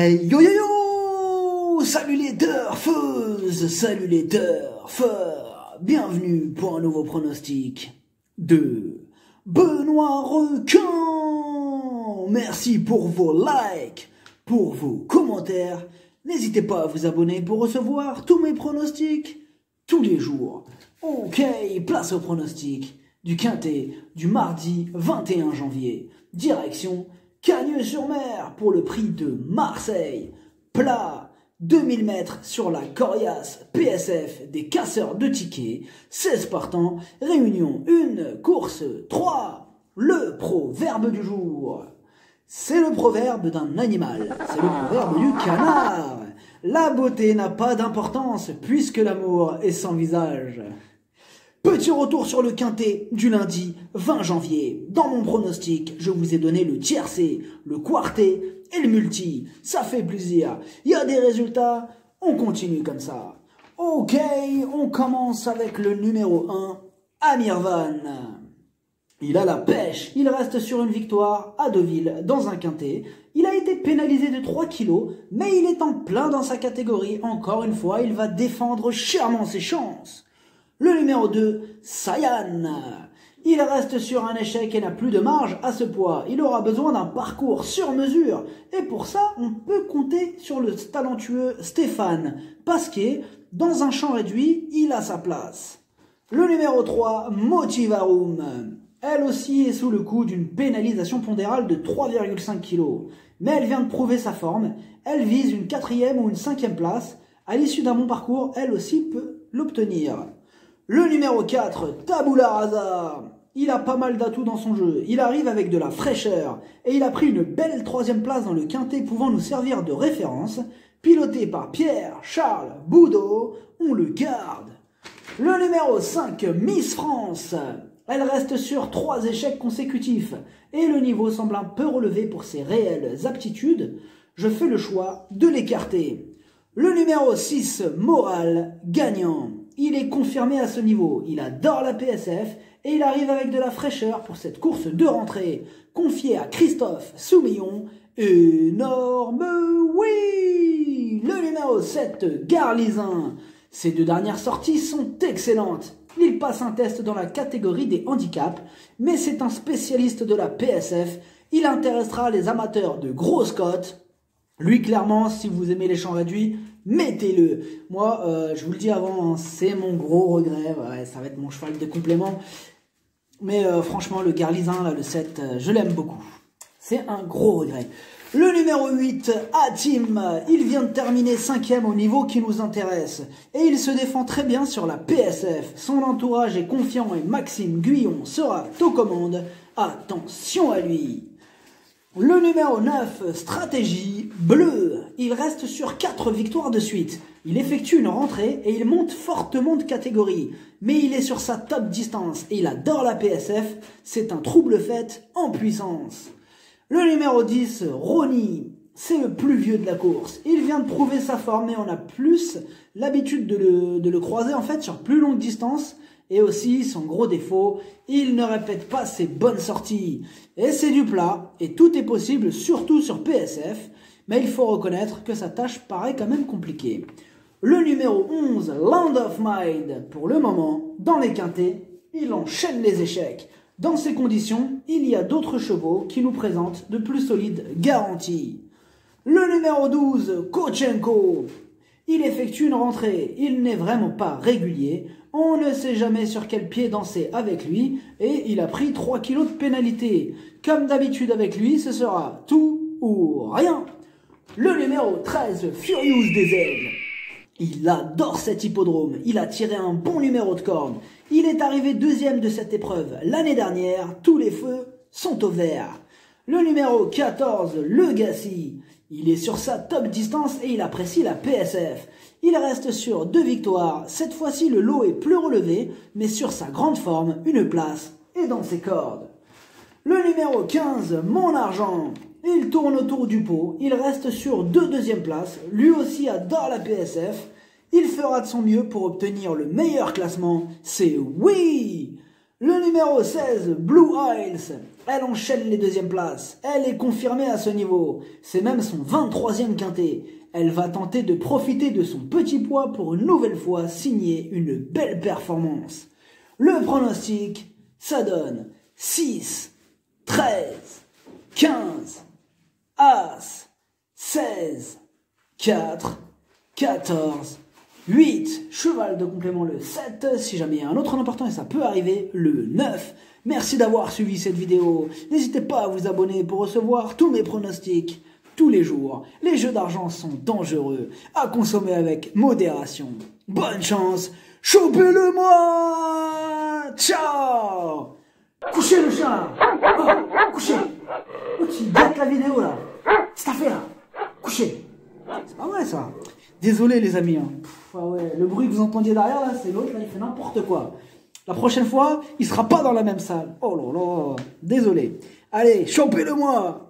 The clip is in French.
Hey yo yo yo Salut les turfeuses Salut les turfeurs Bienvenue pour un nouveau pronostic de Benoît Requin Merci pour vos likes, pour vos commentaires. N'hésitez pas à vous abonner pour recevoir tous mes pronostics tous les jours. Ok, place au pronostic du Quintet du mardi 21 janvier. Direction Cagnes-sur-Mer pour le prix de Marseille. Plat 2000 mètres sur la coriace PSF des casseurs de tickets. 16 partants. Réunion 1, course 3. Le proverbe du jour. C'est le proverbe d'un animal. C'est le proverbe du canard. La beauté n'a pas d'importance puisque l'amour est sans visage. Petit retour sur le quintet du lundi 20 janvier. Dans mon pronostic, je vous ai donné le tiercé, le quartet et le multi. Ça fait plaisir. Il y a des résultats? On continue comme ça. Ok, on commence avec le numéro 1, Amir Van. Il a la pêche, il reste sur une victoire à Deauville dans un quintet. Il a été pénalisé de 3 kilos, mais il est en plein dans sa catégorie. Encore une fois, il va défendre chèrement ses chances. Le numéro 2, Sayan. Il reste sur un échec et n'a plus de marge à ce poids. Il aura besoin d'un parcours sur mesure. Et pour ça, on peut compter sur le talentueux Stéphane Pasquet. Dans un champ réduit, il a sa place. Le numéro 3, Motivarum. Elle aussi est sous le coup d'une pénalisation pondérale de 3,5 kg. Mais elle vient de prouver sa forme. Elle vise une quatrième ou une cinquième place. À l'issue d'un bon parcours, elle aussi peut l'obtenir. Le numéro 4, Tabula Rasa. Il a pas mal d'atouts dans son jeu. Il arrive avec de la fraîcheur. Et il a pris une belle troisième place dans le quintet pouvant nous servir de référence. Piloté par Pierre Charles Boudot, on le garde. Le numéro 5, Miss France. Elle reste sur trois échecs consécutifs. Et le niveau semble un peu relevé pour ses réelles aptitudes. Je fais le choix de l'écarter. Le numéro 6, Moral Gagnant. Il est confirmé à ce niveau. Il adore la PSF et il arrive avec de la fraîcheur pour cette course de rentrée. Confié à Christophe Soumillon. Énorme oui Le numéro 7, Garlizin. Ces deux dernières sorties sont excellentes. Il passe un test dans la catégorie des handicaps, mais c'est un spécialiste de la PSF. Il intéressera les amateurs de grosses cotes. Lui, clairement, si vous aimez les champs réduits, mettez-le. Moi, euh, je vous le dis avant, hein, c'est mon gros regret. Ouais, ça va être mon cheval de complément. Mais euh, franchement, le Garlizin, là, le 7, euh, je l'aime beaucoup. C'est un gros regret. Le numéro 8, Atim, il vient de terminer cinquième au niveau qui nous intéresse. Et il se défend très bien sur la PSF. Son entourage est confiant et Maxime Guyon sera aux commandes. Attention à lui. Le numéro 9, stratégie bleue. Il reste sur 4 victoires de suite. Il effectue une rentrée et il monte fortement de catégorie. Mais il est sur sa top distance et il adore la PSF. C'est un trouble fait en puissance. Le numéro 10, Ronnie. C'est le plus vieux de la course. Il vient de prouver sa forme et on a plus l'habitude de le, croiser en fait sur plus longue distance et aussi, son gros défaut, il ne répète pas ses bonnes sorties. Et c'est du plat, et tout est possible, surtout sur PSF, mais il faut reconnaître que sa tâche paraît quand même compliquée. Le numéro 11, Land of Mind, pour le moment, dans les quintés, il enchaîne les échecs. Dans ces conditions, il y a d'autres chevaux qui nous présentent de plus solides garanties. Le numéro 12, Kochenko. Il effectue une rentrée, il n'est vraiment pas régulier, on ne sait jamais sur quel pied danser avec lui, et il a pris 3 kilos de pénalité. Comme d'habitude avec lui, ce sera tout ou rien. Le numéro 13, Furious des Aigles. Il adore cet hippodrome, il a tiré un bon numéro de corde. Il est arrivé deuxième de cette épreuve l'année dernière, tous les feux sont au vert. Le numéro 14, Le Gassi. Il est sur sa top distance et il apprécie la PSF. Il reste sur deux victoires. Cette fois-ci, le lot est plus relevé, mais sur sa grande forme, une place est dans ses cordes. Le numéro 15, Mon Argent. Il tourne autour du pot. Il reste sur deux deuxièmes places. Lui aussi adore la PSF. Il fera de son mieux pour obtenir le meilleur classement. C'est oui! Le numéro 16, Blue Isles. Elle enchaîne les deuxièmes places. Elle est confirmée à ce niveau. C'est même son 23e quintet. Elle va tenter de profiter de son petit poids pour une nouvelle fois signer une belle performance. Le pronostic, ça donne 6, 13, 15, As, 16, 4, 14, 8, cheval de complément le 7, si jamais il y a un autre important et ça peut arriver, le 9. Merci d'avoir suivi cette vidéo. N'hésitez pas à vous abonner pour recevoir tous mes pronostics tous les jours. Les jeux d'argent sont dangereux, à consommer avec modération. Bonne chance, chopez-le moi Ciao Couchez le chat oh, Couchez Oh, tu la vidéo là C'est à faire Couchez C'est pas vrai ça Désolé les amis. Hein. Le bruit que vous entendiez derrière là, c'est l'autre, là il fait n'importe quoi. La prochaine fois, il sera pas dans la même salle. Oh là là, désolé. Allez, chopez-le moi